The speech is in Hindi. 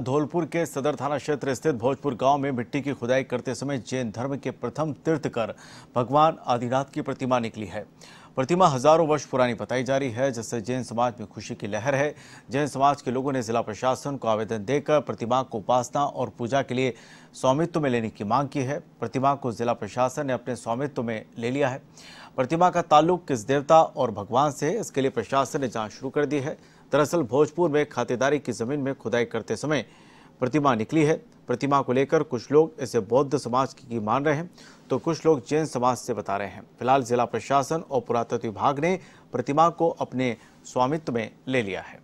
धौलपुर के सदर थाना क्षेत्र स्थित भोजपुर गाँव में मिट्टी की खुदाई करते समय जैन धर्म के प्रथम तीर्थकर भगवान आदिनाथ की प्रतिमा निकली है। प्रतिमा हज़ारों वर्ष पुरानी बताई जा रही है, जिससे जैन समाज में खुशी की लहर है। जैन समाज के लोगों ने जिला प्रशासन को आवेदन देकर प्रतिमा को उपासना और पूजा के लिए स्वामित्व में लेने की मांग की है। प्रतिमा को जिला प्रशासन ने अपने स्वामित्व में ले लिया है। प्रतिमा का ताल्लुक किस देवता और भगवान से है, इसके लिए प्रशासन ने जाँच शुरू कर दी है। दरअसल भोजपुर में खातेदारी की ज़मीन में खुदाई करते समय प्रतिमा निकली है। प्रतिमा को लेकर कुछ लोग इसे बौद्ध समाज की मान रहे हैं तो कुछ लोग जैन समाज से बता रहे हैं। फ़िलहाल जिला प्रशासन और पुरातत्व विभाग ने प्रतिमा को अपने स्वामित्व में ले लिया है।